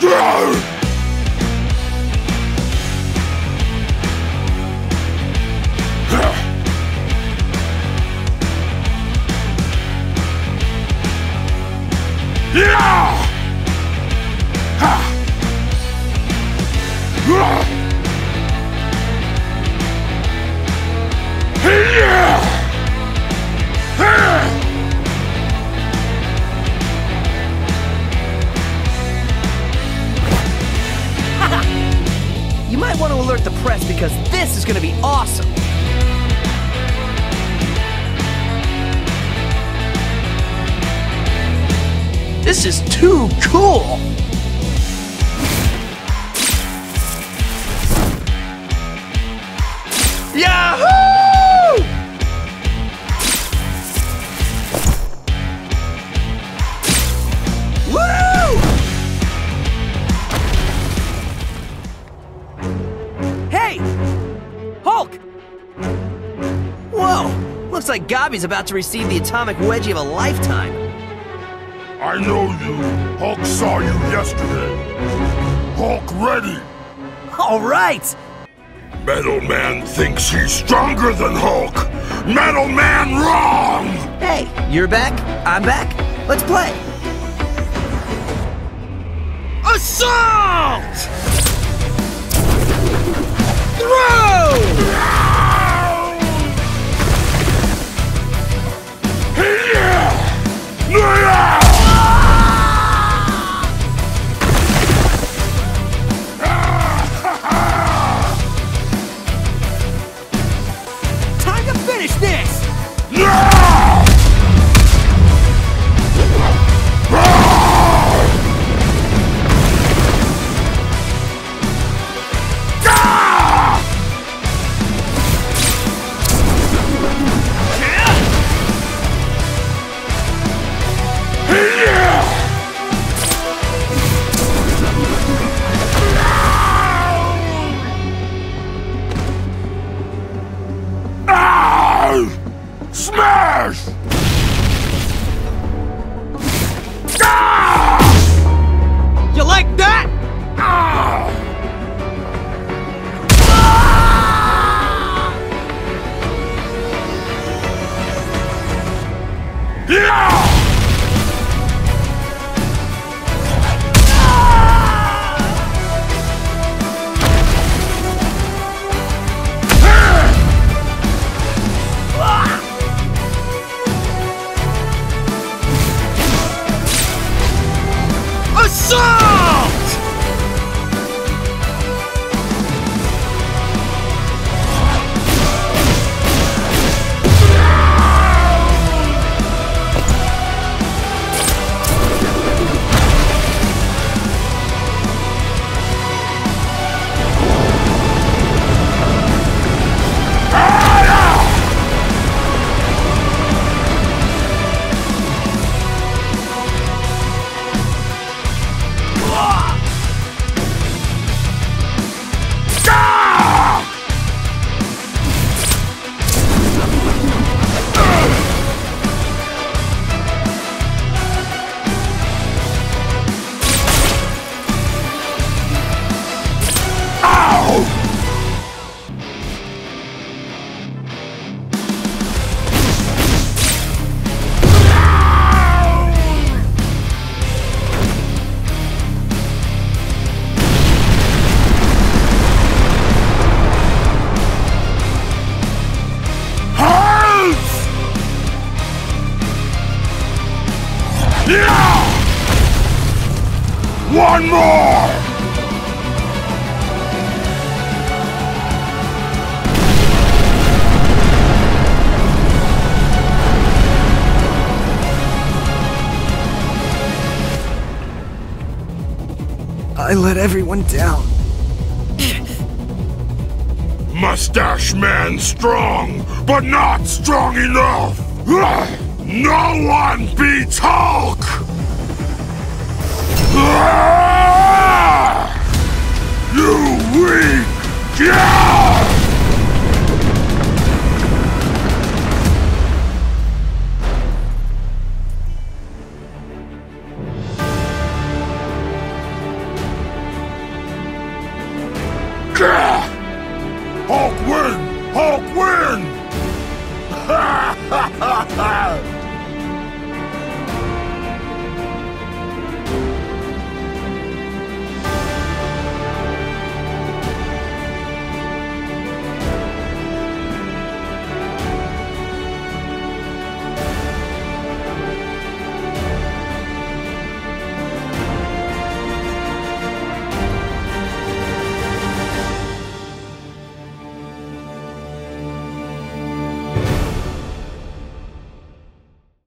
Yeah! You might want to alert the press because this is going to be awesome. This is too cool! Looks like Gabi's about to receive the atomic wedgie of a lifetime. I know you. Hulk saw you yesterday. Hulk ready. All right! Metal Man thinks he's stronger than Hulk. Metal Man wrong! Hey, you're back, I'm back. Let's play. Assault! Finish this! Ah! Yeah! Yeah! One more! I let everyone down. Mustache Man strong, but not strong enough! No one beats Hulk! You weak! Gah! Hulk win! Hulk win! Ha ha ha ha!